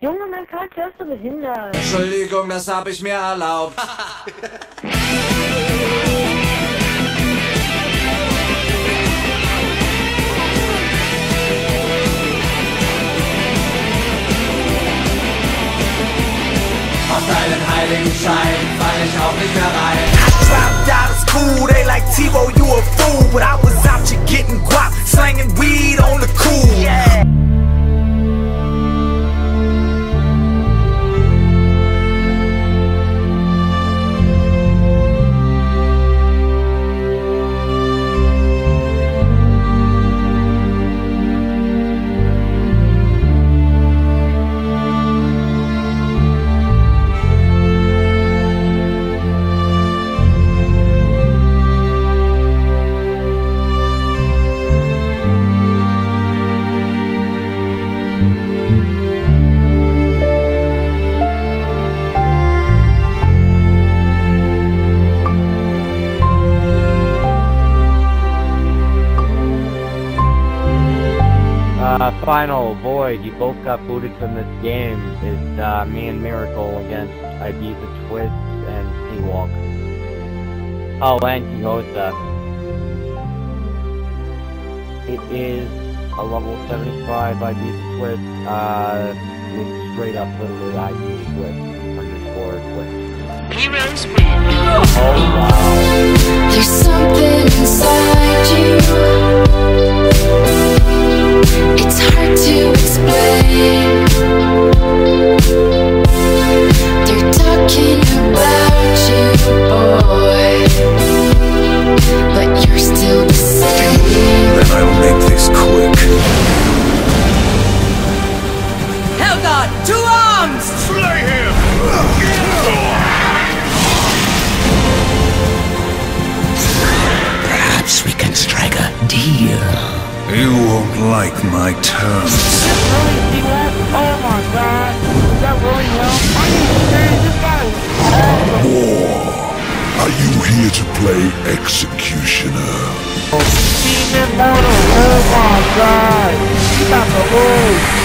Junge, mein Charakter ist so behindert. Entschuldigung, das habe ich mir erlaubt. Auf deinen heiligen Schein fall ich auch nicht mehr rein. Uh, final void. You both got booted from this game. It's uh, me and Miracle against Ibiza Twist and Ceewalk. Oh, and Quixosa. It is a level 75 Ibiza Twist. Uh, with straight up literally Ibiza Twist underscore Twist. Heroes win. Oh wow. There's something inside you. Helgard, to arms! Slay him! Perhaps we can strike a deal. You won't like my terms. Oh my god. Is that really him? Are you serious? This guy War. Are you here to play executioner? Oh, Demon Mortal. Oh, oh my god. You got the rules.